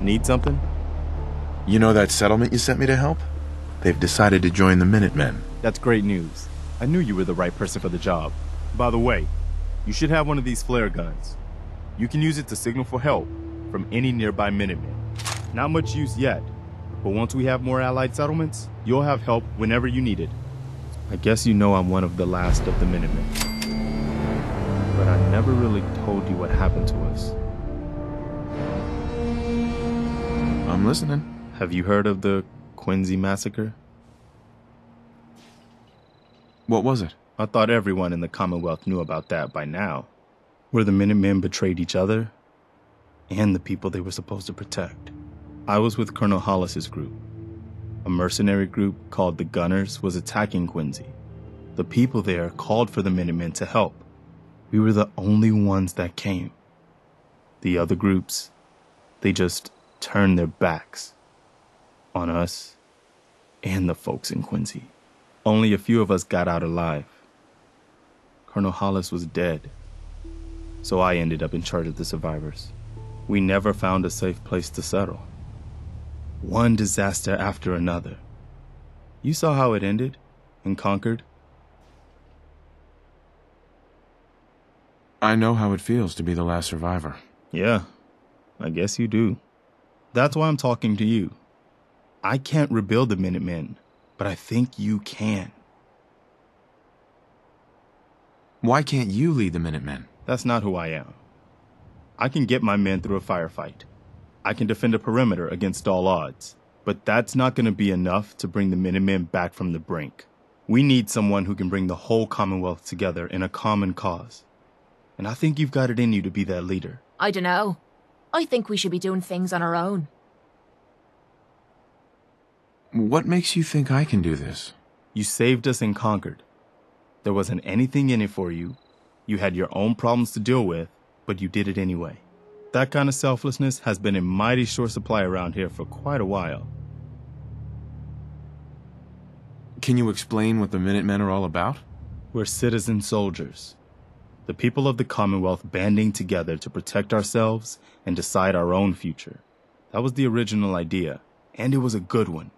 Need something? You know that settlement you sent me to help? They've decided to join the Minutemen. That's great news. I knew you were the right person for the job. By the way, you should have one of these flare guns. You can use it to signal for help from any nearby Minutemen. Not much use yet, but once we have more allied settlements, you'll have help whenever you need it. I guess you know I'm one of the last of the Minutemen. But I never really told you what happened to us. I'm listening. Have you heard of the Quincy Massacre? What was it? I thought everyone in the Commonwealth knew about that by now. Where the Minutemen betrayed each other and the people they were supposed to protect. I was with Colonel Hollis's group. A mercenary group called the Gunners was attacking Quincy. The people there called for the Minutemen to help. We were the only ones that came. The other groups, they just turned their backs on us and the folks in Quincy. Only a few of us got out alive. Colonel Hollis was dead, so I ended up in charge of the survivors. We never found a safe place to settle. One disaster after another. You saw how it ended in Concord? I know how it feels to be the last survivor. Yeah, I guess you do. That's why I'm talking to you. I can't rebuild the Minutemen, but I think you can. Why can't you lead the Minutemen? That's not who I am. I can get my men through a firefight. I can defend a perimeter against all odds. But that's not going to be enough to bring the Minutemen back from the brink. We need someone who can bring the whole Commonwealth together in a common cause. And I think you've got it in you to be that leader. I dunno. I think we should be doing things on our own. What makes you think I can do this? You saved us and Concord. There wasn't anything in it for you. You had your own problems to deal with, but you did it anyway. That kind of selflessness has been in mighty short supply around here for quite a while. Can you explain what the Minutemen are all about? We're citizen soldiers. The people of the Commonwealth banding together to protect ourselves and decide our own future. That was the original idea, and it was a good one.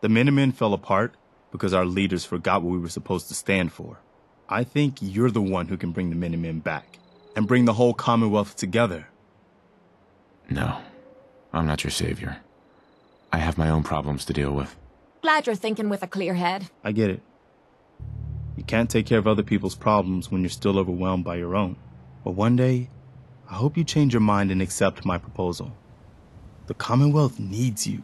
The Minutemen fell apart because our leaders forgot what we were supposed to stand for. I think you're the one who can bring the Minutemen back and bring the whole Commonwealth together. No, I'm not your savior. I have my own problems to deal with. Glad you're thinking with a clear head. I get it. You can't take care of other people's problems when you're still overwhelmed by your own. But one day, I hope you change your mind and accept my proposal. The Commonwealth needs you.